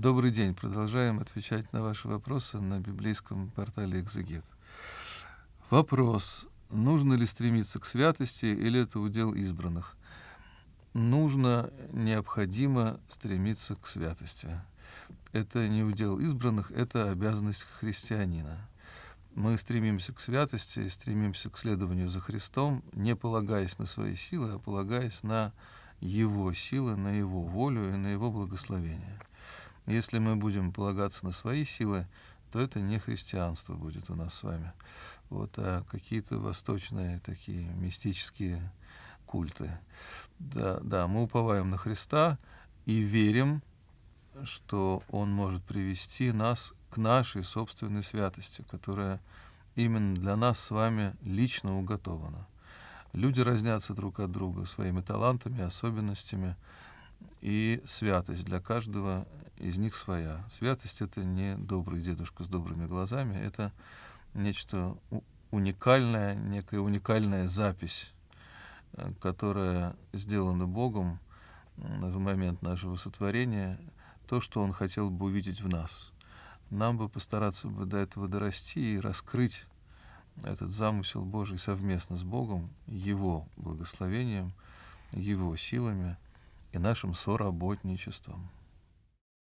Добрый день. Продолжаем отвечать на ваши вопросы на библейском портале «Экзегет». Вопрос. Нужно ли стремиться к святости или это удел избранных? Нужно, необходимо стремиться к святости. Это не удел избранных, это обязанность христианина. Мы стремимся к святости, стремимся к следованию за Христом, не полагаясь на свои силы, а полагаясь на Его силы, на Его волю и на Его благословение. Если мы будем полагаться на свои силы, то это не христианство будет у нас с вами, вот, а какие-то восточные такие мистические культы. Да, да, мы уповаем на Христа и верим, что Он может привести нас к нашей собственной святости, которая именно для нас с вами лично уготована. Люди разнятся друг от друга своими талантами, особенностями, и святость для каждого из них своя. Святость — это не добрый дедушка с добрыми глазами, это нечто уникальное, некая уникальная запись, э, которая сделана Богом в момент нашего сотворения, то, что Он хотел бы увидеть в нас. Нам бы постараться бы до этого дорасти и раскрыть этот замысел Божий совместно с Богом, Его благословением, Его силами и нашим соработничеством.